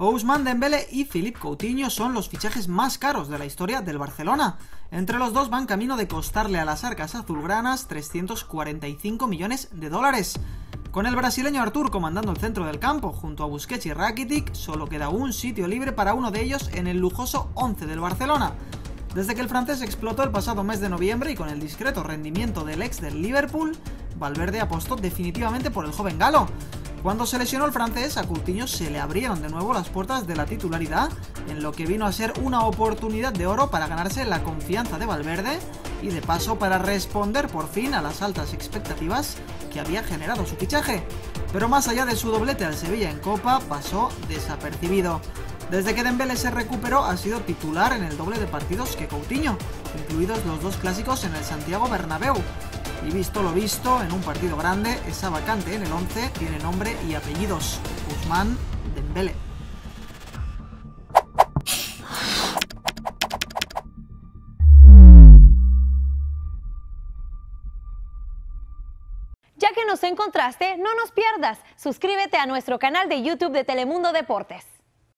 Ousmane Dembélé y Philippe Coutinho son los fichajes más caros de la historia del Barcelona. Entre los dos van camino de costarle a las arcas azulgranas 345 millones de dólares. Con el brasileño Artur comandando el centro del campo junto a Busquets y Rakitic, solo queda un sitio libre para uno de ellos en el lujoso 11 del Barcelona. Desde que el francés explotó el pasado mes de noviembre y con el discreto rendimiento del ex del Liverpool, Valverde apostó definitivamente por el joven galo. Cuando se lesionó el francés, a Coutinho se le abrieron de nuevo las puertas de la titularidad, en lo que vino a ser una oportunidad de oro para ganarse la confianza de Valverde y de paso para responder por fin a las altas expectativas que había generado su fichaje. Pero más allá de su doblete al Sevilla en Copa, pasó desapercibido. Desde que Dembélé se recuperó ha sido titular en el doble de partidos que Coutinho, incluidos los dos clásicos en el Santiago Bernabéu. Y visto lo visto, en un partido grande, esa vacante en el 11 tiene nombre y apellidos, Guzmán Dembélé. Ya que nos encontraste, no nos pierdas. Suscríbete a nuestro canal de YouTube de Telemundo Deportes.